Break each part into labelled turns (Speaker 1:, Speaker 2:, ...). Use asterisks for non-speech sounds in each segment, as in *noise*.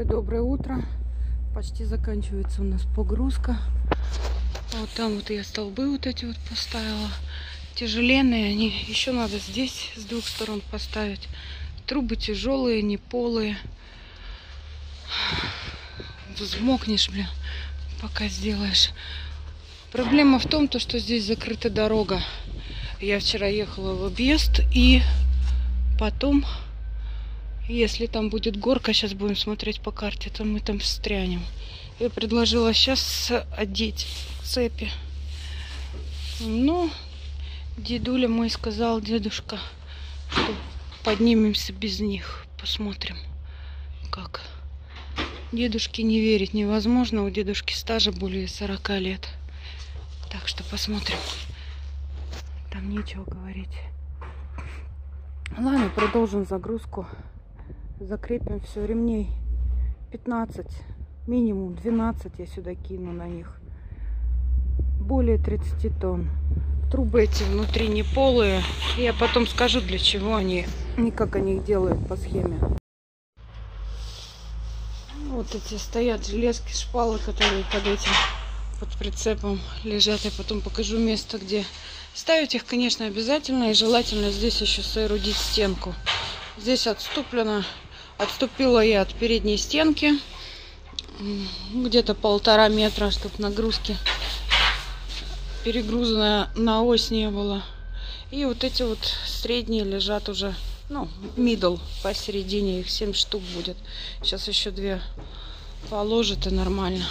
Speaker 1: ребята, доброе утро. Почти заканчивается у нас погрузка. Вот там вот я столбы вот эти вот поставила. Тяжеленные они. Еще надо здесь с двух сторон поставить. Трубы тяжелые, не полые. Взмокнешь, блин, пока сделаешь. Проблема в том, то, что здесь закрыта дорога. Я вчера ехала в объезд и потом если там будет горка, сейчас будем смотреть по карте, то мы там встрянем. Я предложила сейчас одеть цепи. Ну, дедуля мой сказал, дедушка, что поднимемся без них. Посмотрим, как. Дедушке не верить невозможно. У дедушки стажа более 40 лет. Так что посмотрим. Там нечего говорить. Ладно, продолжим загрузку закрепим все ремней. 15 минимум 12 я сюда кину на них. Более 30 тонн. Трубы эти внутри не полые. Я потом скажу для чего они не как они их делают по схеме. Вот эти стоят железки шпалы которые под этим под прицепом лежат. Я потом покажу место где ставить их конечно обязательно. И желательно здесь еще соорудить стенку. Здесь отступлено Отступила я от передней стенки. Где-то полтора метра, чтобы нагрузки перегруза на ось не было. И вот эти вот средние лежат уже, ну, middle посередине, их 7 штук будет. Сейчас еще две положит и нормально.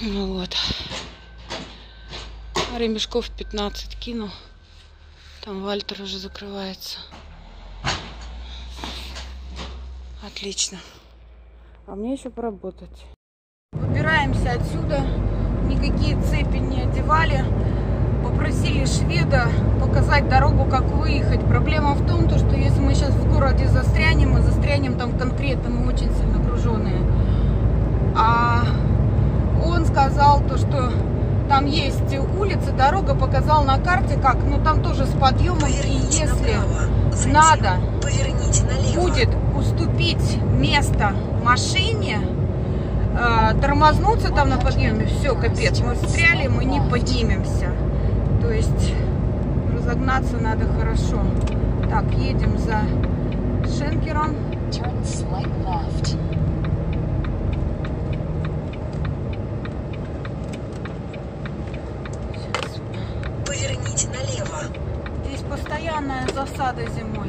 Speaker 1: Ну вот. Ремешков 15 кину. Там Вальтер уже закрывается. Отлично. А мне еще поработать. Выбираемся отсюда. Никакие цепи не одевали. Попросили шведа показать дорогу, как выехать. Проблема в том, то, что если мы сейчас в городе застрянем, мы застрянем там конкретно, мы очень сильно груженные. А он сказал то, что там есть улица, дорога показал на карте как, но там тоже с подъемом. и если направо, надо, поверните налево. будет уступить место машине, э, тормознуться там на подъеме, все, капец, мы встряли, мы не поднимемся. То есть разогнаться надо хорошо. Так, едем за Шенкером.
Speaker 2: Поверните налево.
Speaker 1: Здесь постоянная засада зимой.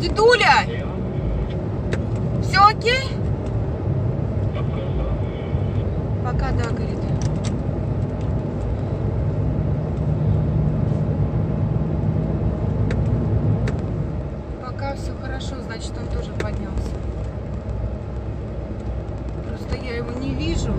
Speaker 1: Дедуля! Все окей? Пока да, говорит. Пока все хорошо, значит он тоже поднялся. Просто я его не вижу.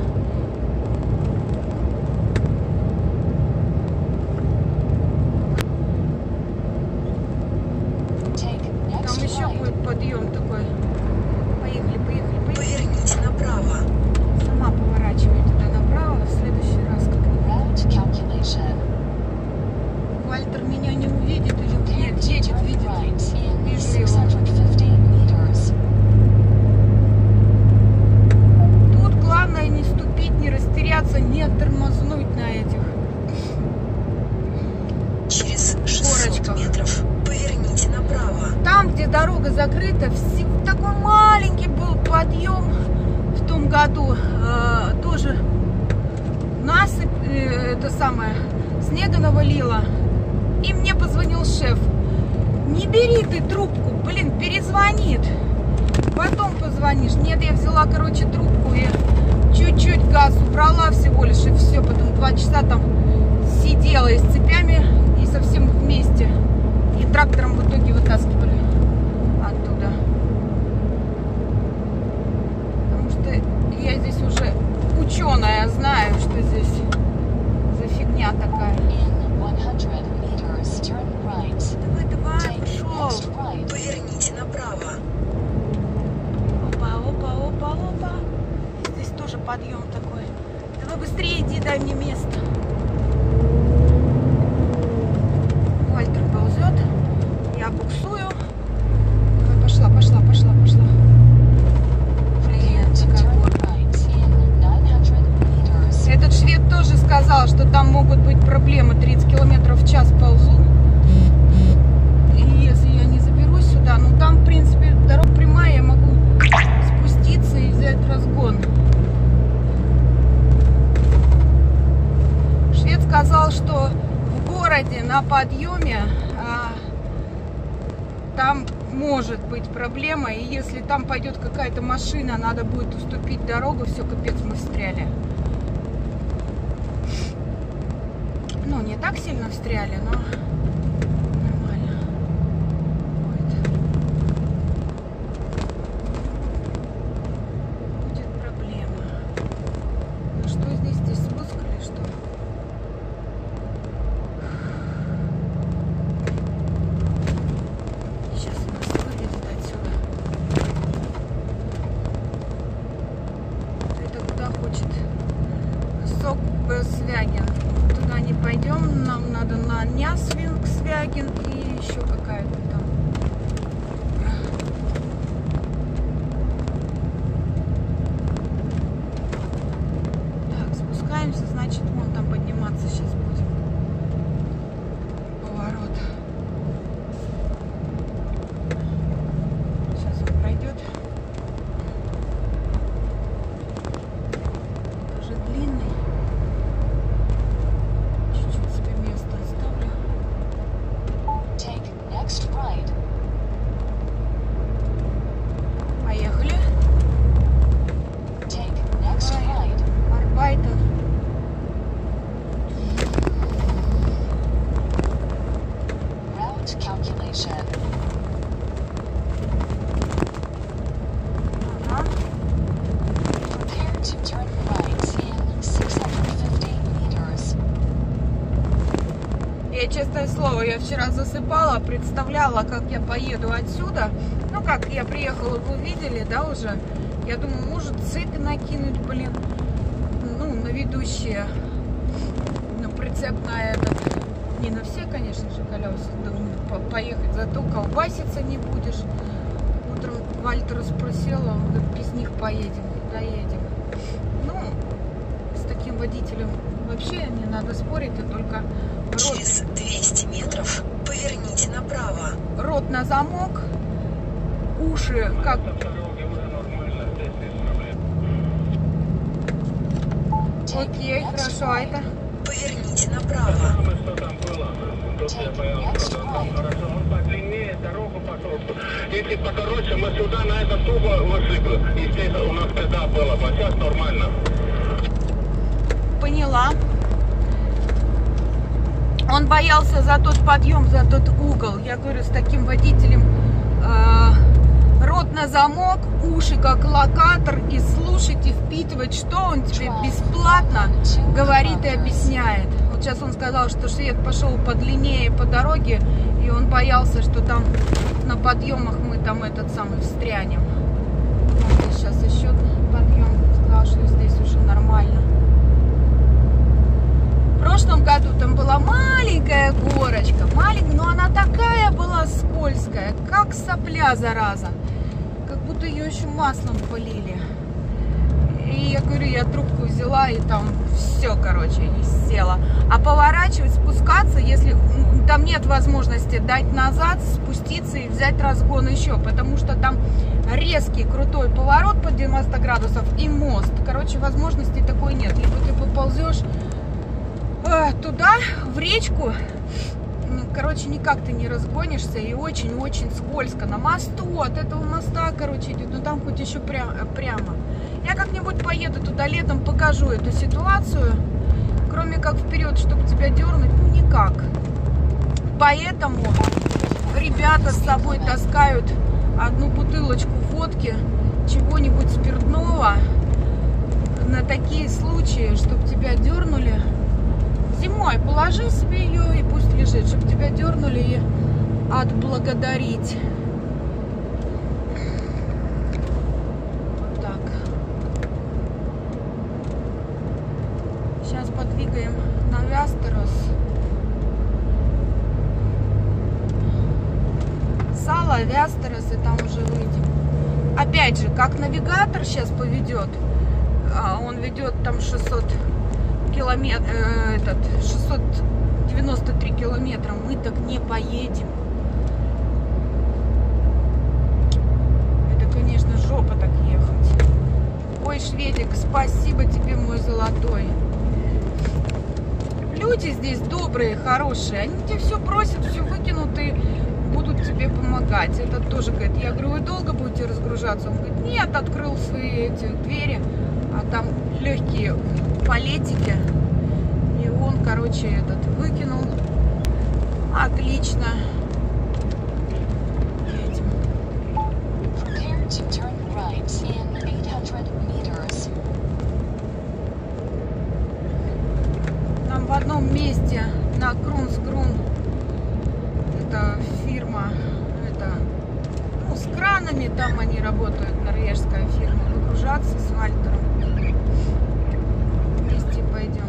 Speaker 1: дорога закрыта. Все, такой маленький был подъем в том году. Э, тоже насыпь, э, это самое, снега навалило. И мне позвонил шеф. Не бери ты трубку, блин, перезвонит. Потом позвонишь. Нет, я взяла, короче, трубку и чуть-чуть газ убрала всего лишь, и все. Потом часа там сидела и с цепями, и совсем вместе. И трактором в итоге вытаскивали оттуда. Потому что я здесь уже ученая, знаю, что здесь за фигня такая.
Speaker 2: In 100 meters, turn right.
Speaker 1: Давай, давай,
Speaker 2: Take
Speaker 1: пошел.
Speaker 2: next right. Поверните направо.
Speaker 1: Опа, опа, опа, опа. Здесь тоже подъем такой. Давай быстрее иди, дай мне место. Вальтер ползет. Я буксую. Давай, пошла, пошла, пошла, пошла. Блин,
Speaker 2: To
Speaker 1: какая
Speaker 2: turn
Speaker 1: горка.
Speaker 2: right in 900 meters.
Speaker 1: Этот швед тоже сказал, что там могут быть проблемы. 30 километров в час ползу. И если я не заберусь сюда, ну там, в принципе, дорога прямая, я могу спуститься и взять разгон. Швед сказал, что в городе на подъеме а, там может быть проблема, и если там пойдет какая-то машина, надо будет уступить дорогу, все, капец, мы встряли. Ну, не так сильно встряли, но нормально. Будет. Будет проблема. Ну что здесь? Здесь спуск или что? Сейчас у нас вылезет отсюда. Это куда хочет? Сок Свяген. Туда не пойдем. Нам надо на Нясвинг Свяген и еще какая-то там. Так, спускаемся, значит, вон там подниматься сейчас будем. Поворот. Сейчас он пройдет. Тоже длинный. Чуть-чуть себе место оставлю.
Speaker 2: Take next right.
Speaker 1: Поехали.
Speaker 2: Take next
Speaker 1: Right.
Speaker 2: right.
Speaker 1: Арбайтен.
Speaker 2: Route calculation.
Speaker 1: Ага.
Speaker 2: Prepare to turn right in 650 meters.
Speaker 1: Я, честное слово, я вчера засыпала, представляла, как я поеду отсюда. Ну, как я приехала, вы видели, да, уже? Я думаю, может, цепь накинуть, блин, ну, на ведущие, на прицеп на этот. Не на все, конечно же, колеса, думаю, по- поехать, зато колбаситься не будешь. Утром Вальтера спросила, он говорит, без них поедем, куда едем. Ну, с таким водителем вообще не надо спорить, а только рот
Speaker 2: Через 200 метров поверните направо.
Speaker 1: рот на замок, уши как окей, хорошо, а это
Speaker 2: Поверните направо.
Speaker 3: Хорошо, он подлиннее дорогу. Если покороче, мы сюда на это тупо вышли бы. Естественно, у нас тогда было бы. А сейчас нормально.
Speaker 1: Поняла. Он боялся за тот подъем, за тот угол. Я говорю, с таким водителем э, рот на замок, уши как локатор и слушать и впитывать, что он тебе бесплатно говорит и объясняет. Вот сейчас он сказал, что швед пошел подлиннее по дороге, и он боялся, что там на подъемах мы там этот самый встрянем. Вот сейчас еще подъем. Сказал, что здесь уже нормально. В прошлом году там была маленькая горочка, маленькая, но она такая была скользкая, как сопля, зараза. Как будто ее еще маслом полили. И я говорю, я трубку взяла и там все, короче, и села. А поворачивать, спускаться, если там нет возможности дать назад, спуститься и взять разгон еще, потому что там резкий крутой поворот под 90 градусов и мост. Короче, возможности такой нет. Либо ты поползешь туда, в речку, короче, никак ты не разгонишься и очень-очень скользко. На мосту, от этого моста, короче, идет, ну там хоть еще пря- прямо. Я как-нибудь поеду туда летом, покажу эту ситуацию. Кроме как вперед, чтобы тебя дернуть, ну никак. Поэтому ребята с собой таскают одну бутылочку водки, чего-нибудь спиртного на такие случаи, чтобы тебя дернули. Зимой положи себе ее и пусть лежит, чтобы тебя дернули и отблагодарить. Вот так. Сейчас подвигаем на Вястерос. Сало, Вястерос и там уже выйдем. Опять же, как навигатор сейчас поведет, а, он ведет там 600 километр, э, этот, 693 километра, мы так не поедем. Это, конечно, жопа так ехать. Ой, Шведик, спасибо тебе, мой золотой. Люди здесь добрые, хорошие. Они тебе все бросят, все выкинут и будут тебе помогать. Это тоже говорит, я говорю, вы долго будете разгружаться? Он говорит, нет, открыл свои эти двери, а там легкие палетики. И он, короче, этот выкинул. Отлично. Едем.
Speaker 4: Prepare to turn right in 800 meters.
Speaker 1: Там в одном месте на Крунсгрун это фирма, это ну, с кранами там они работают, норвежская фирма, выгружаться с Вальтером. Вместе пойдем.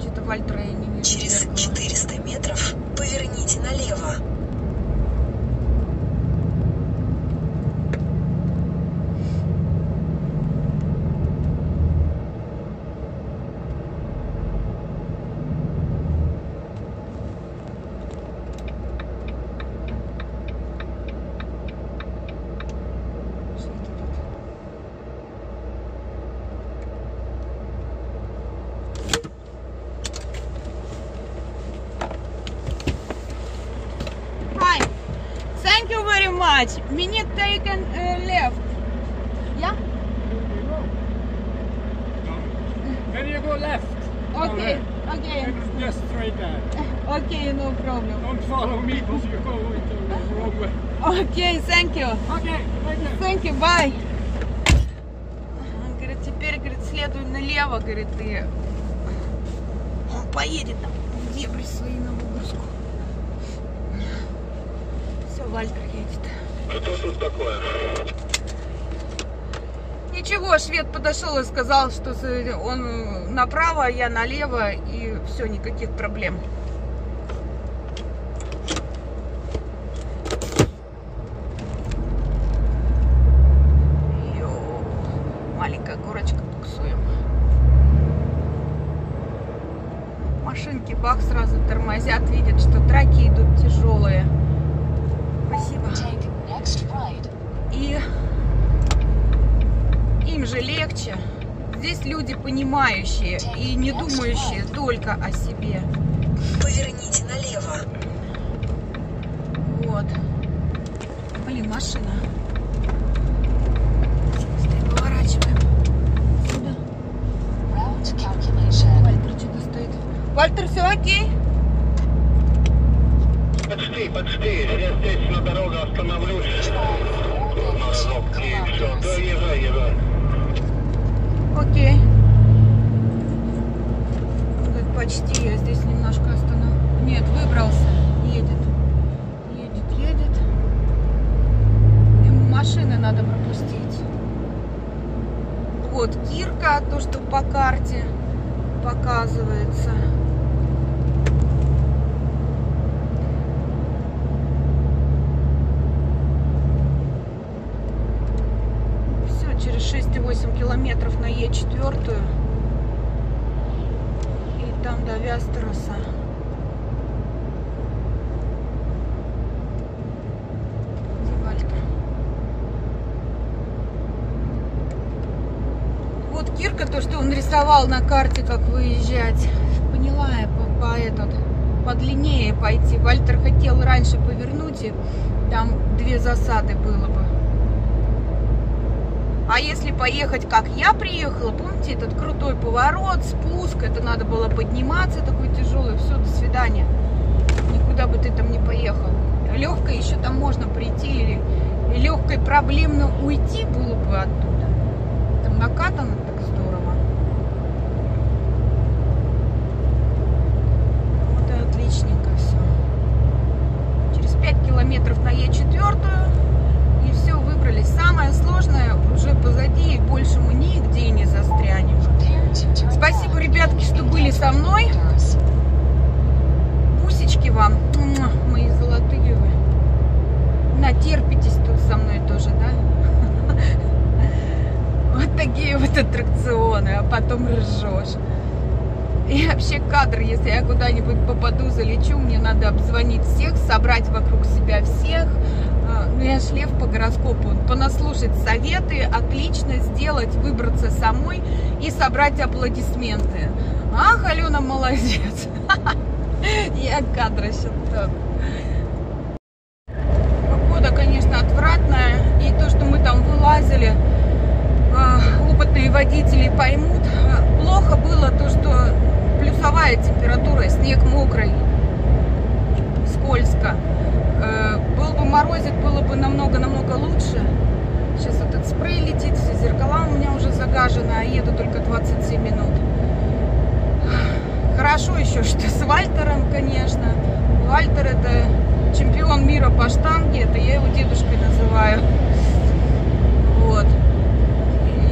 Speaker 1: Что-то Вальтера я не вижу.
Speaker 2: Через
Speaker 1: зеркала.
Speaker 2: 400 метров поверните налево.
Speaker 1: Что это тут? Hi. Thank you very much. Minute taken uh, left. Yeah?
Speaker 5: Then you go left.
Speaker 1: Okay.
Speaker 5: Down
Speaker 1: Okay.
Speaker 5: It's just straight there.
Speaker 1: Okay, no problem.
Speaker 5: Don't follow me because you go into the wrong way.
Speaker 1: Okay, thank you.
Speaker 5: Okay, thank you.
Speaker 1: Thank you, bye. Он говорит, теперь, говорит, следуй налево, говорит, и он поедет там в дебри свои на выгрузку. Все, Вальтер едет.
Speaker 3: Что тут такое?
Speaker 1: Ничего, швед подошел и сказал, что он направо, а я налево, и все, никаких проблем. Маленькая горочка, буксуем. Машинки бах сразу тормозят, видят, что траки идут тяжелые. И им же легче. Здесь люди понимающие и не думающие только о себе.
Speaker 2: Поверните налево.
Speaker 1: Вот. Блин, машина. Быстрее поворачиваем. Сюда. Вальтер что-то стоит. Вальтер, все окей?
Speaker 3: Почти, почти. Я здесь на дорогу остановлюсь.
Speaker 1: Окей. Как почти. Я здесь немножко остановил. Нет, выбрался. Едет. Едет, едет. Ему машины надо пропустить. Вот Кирка, то, что по карте показывается. Все, через 8 километров на Е4. И там до Вястероса. Где Вальтер? Вот Кирка, то, что он рисовал на карте, как выезжать. Поняла я по, по этот, подлиннее пойти. Вальтер хотел раньше повернуть, и там две засады было бы. А если поехать, как я приехала, помните, этот крутой поворот, спуск, это надо было подниматься такой тяжелый, все, до свидания. Никуда бы ты там не поехал. Легкой еще там можно прийти или легкой проблемно уйти было бы оттуда. Там накатано так здорово. Вот и отличненько все. Через 5 километров на Е4 и все, выбрались. Самое сложное уже позади, и больше мы нигде не застрянем.
Speaker 4: Prepare to turn
Speaker 1: Спасибо,
Speaker 4: left
Speaker 1: ребятки, что
Speaker 4: in
Speaker 1: были со
Speaker 4: 800
Speaker 1: мной.
Speaker 4: meters.
Speaker 1: Усечки вам, мои золотые вы. Натерпитесь тут со мной тоже, да? *laughs* Вот такие вот аттракционы, а потом ржешь. И вообще кадр, если я куда-нибудь попаду, залечу, мне надо обзвонить всех, собрать вокруг себя всех. А, Ну, я ж лев по гороскопу, понаслушать советы, отлично сделать, выбраться самой и собрать аплодисменты. Ах, Алена молодец. *laughs* Я кадра считаю. Погода, конечно, отвратная. И то, что мы там вылазили, а, опытные водители поймут. А, Плохо было то, что плюсовая температура, снег мокрый, скользко. Э, Был бы морозик, было бы намного-намного лучше. Сейчас этот спрей летит, все зеркала у меня уже загажены, а еду только 27 минут. Хорошо еще, что с Вальтером, конечно. Вальтер это чемпион мира по штанге, это я его дедушкой называю. Вот.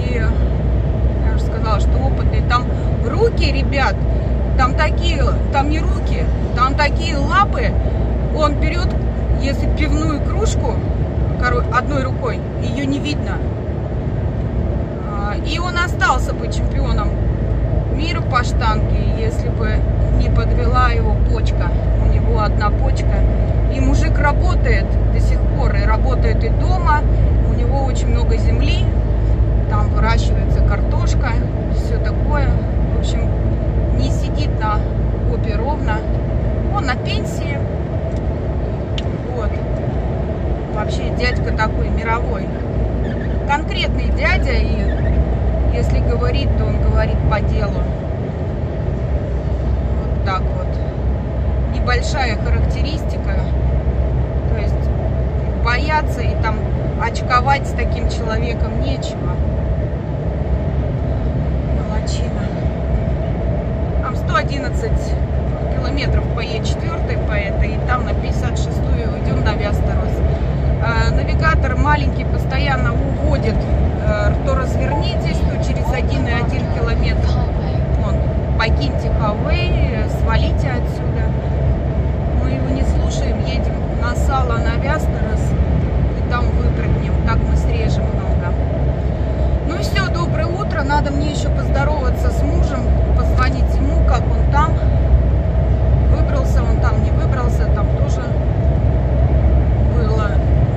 Speaker 1: И я уже сказала, что опытный. Там руки, ребят, там такие, там не руки, там такие лапы. Он берет, если пивную кружку, одной рукой, ее не видно. А, И он остался бы чемпионом мира по штанге, если бы не подвела его почка. Него одна почка. И мужик работает до сих пор, и работает и дома. У него очень много земли, там выращивается картошка, все такое. В общем, не сидит на попе ровно. Он на пенсии. Вот. Вообще дядька такой мировой. Конкретный дядя, и если говорит, то он говорит по делу. Вот так вот. Небольшая характеристика. То есть бояться и там очковать с таким человеком нечего. Молодчина. Там 111 километров по Е4 по этой, и там на 56-ю уйдем на Вясторос. Э, Навигатор маленький постоянно уводит, э, то развернитесь, то через 1,1 километр. Вон, покиньте Хавей, свалите отсюда мы его не слушаем, едем на сало на Вястерос и там выпрыгнем, как мы срежем много. Ну и все, доброе утро, надо мне еще поздороваться с мужем, позвонить ему, как он там, выбрался он там, не выбрался, там тоже было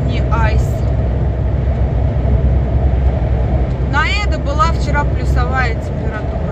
Speaker 1: не айс. На это была вчера плюсовая температура.